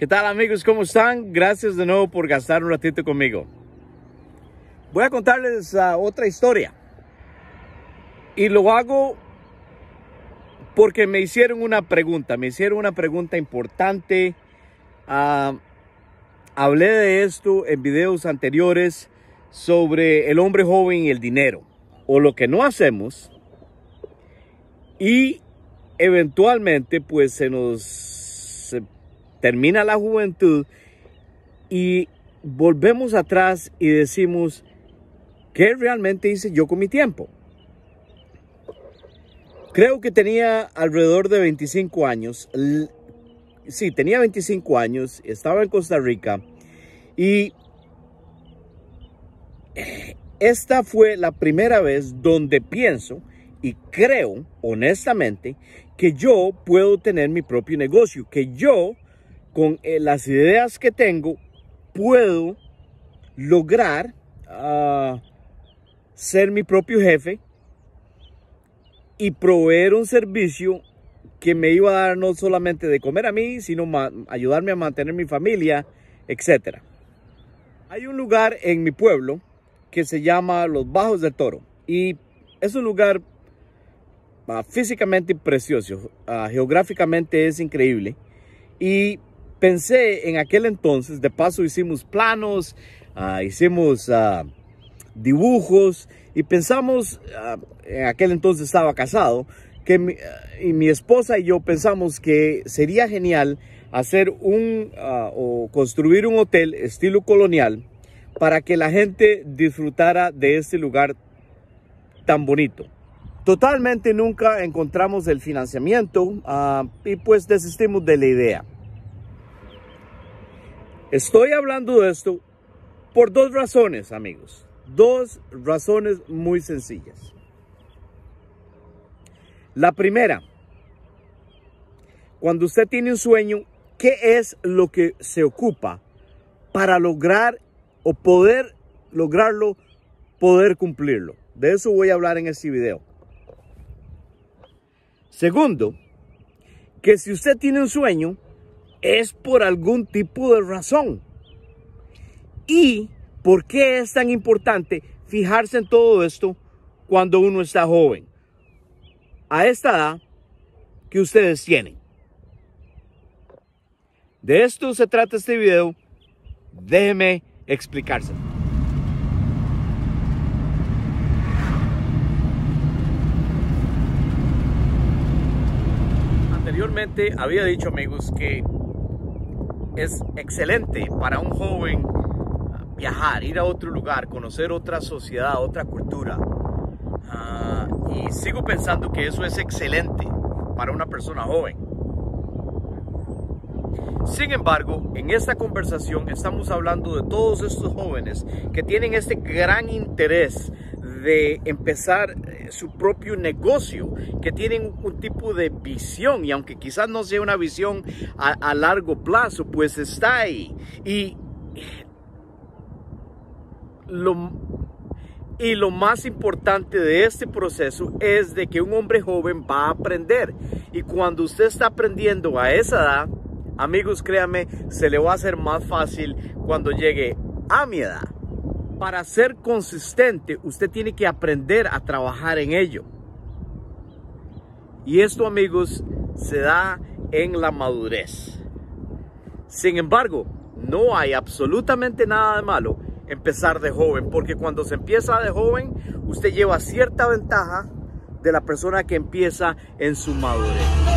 ¿Qué tal amigos? ¿Cómo están? Gracias de nuevo por gastar un ratito conmigo. Voy a contarles uh, otra historia. Y lo hago porque me hicieron una pregunta. Me hicieron una pregunta importante. Uh, hablé de esto en videos anteriores sobre el hombre joven y el dinero. O lo que no hacemos. Y eventualmente pues se nos termina la juventud y volvemos atrás y decimos, ¿qué realmente hice yo con mi tiempo? Creo que tenía alrededor de 25 años. Sí, tenía 25 años, estaba en Costa Rica y esta fue la primera vez donde pienso y creo honestamente que yo puedo tener mi propio negocio, que yo con eh, las ideas que tengo, puedo lograr uh, ser mi propio jefe y proveer un servicio que me iba a dar no solamente de comer a mí, sino ayudarme a mantener mi familia, etc. Hay un lugar en mi pueblo que se llama Los Bajos del Toro y es un lugar uh, físicamente precioso, uh, geográficamente es increíble y pensé en aquel entonces, de paso hicimos planos, uh, hicimos uh, dibujos y pensamos, uh, en aquel entonces estaba casado, que y mi esposa y yo pensamos que sería genial hacer un o construir un hotel estilo colonial para que la gente disfrutara de este lugar tan bonito. Totalmente nunca encontramos el financiamiento y pues desistimos de la idea. Estoy hablando de esto por dos razones, amigos. Dos razones muy sencillas. La primera, cuando usted tiene un sueño, ¿qué es lo que se ocupa para lograr o poder lograrlo, poder cumplirlo? De eso voy a hablar en este video. Segundo, que si usted tiene un sueño, es por algún tipo de razón. ¿Y por qué es tan importante fijarse en todo esto cuando uno está joven? A esta edad que ustedes tienen. De esto se trata este video. Déjeme explicárselo. Anteriormente había dicho amigos que es excelente para un joven viajar, ir a otro lugar, conocer otra sociedad, otra cultura. Ah, y sigo pensando que eso es excelente para una persona joven. Sin embargo, en esta conversación estamos hablando de todos estos jóvenes que tienen este gran interés de empezar eh, su propio negocio, que tienen un tipo de visión y aunque quizás no sea una visión a, largo plazo, pues está ahí. Y lo, y lo más importante de este proceso es de que un hombre joven va a aprender. Y cuando usted está aprendiendo a esa edad, amigos, créanme, se le va a hacer más fácil cuando llegue a mi edad para ser consistente, usted tiene que aprender a trabajar en ello. Y esto, amigos, se da en la madurez. Sin embargo, no hay absolutamente nada de malo empezar de joven, porque cuando se empieza de joven, usted lleva cierta ventaja de la persona que empieza en su madurez.